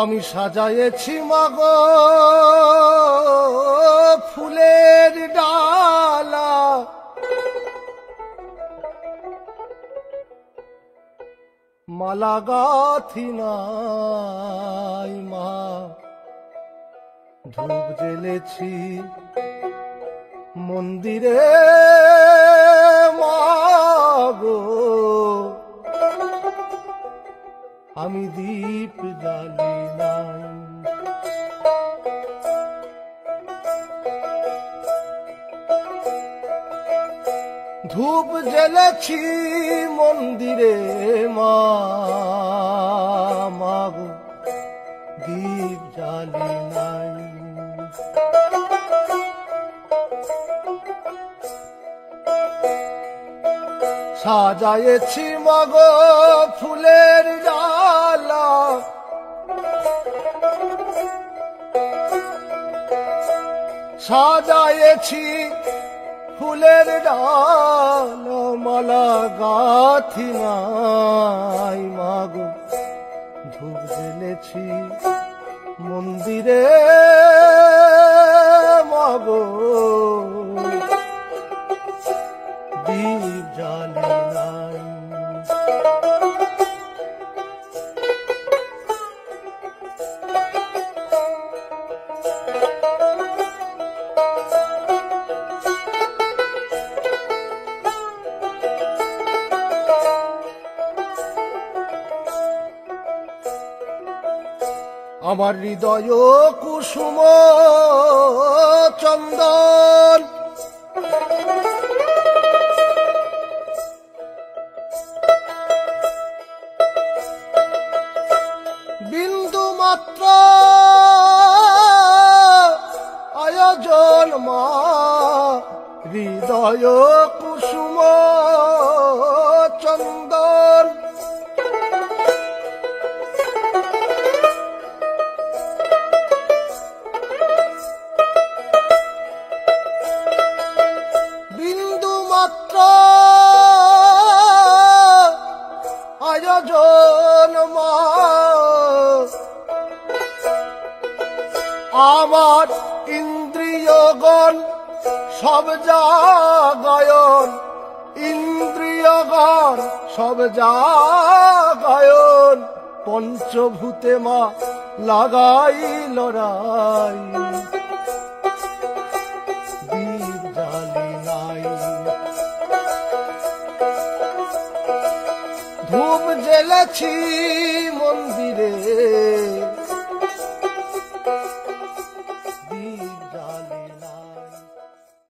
আমি সাজায়েছি মাগ ফুলের ডালা। মালা গাথি নাই মা ধূপ জ্বেলেছি মন্দিরে। আমি দীপ জ্বালি নাই। ধূপ জ্বেলেছি মন্দিরে মা, মাগো, দীপ জ্বালি নাই। সাজায়েছি মগ ফুলের সাজায়েছি ফুলের ডাল মালা গাথি নাই মাগো। ধূপ জ্বেলেছি মন্দিরে মাগো। দীপ জ্বালি আমার হৃদয় কুসুম চন্দন। বিন্দু মাত্র আয়োজন মা হৃদয় কুসুম চন্দন। আমার ইন্দ্রিয়গণ সব জাগায়ন। ইন্দ্রিয়গণ সব জাগায়ন। পঞ্চভূতে মা লাগাই লড়াই। ধূপ জ্বেলেছি মন্দিরে।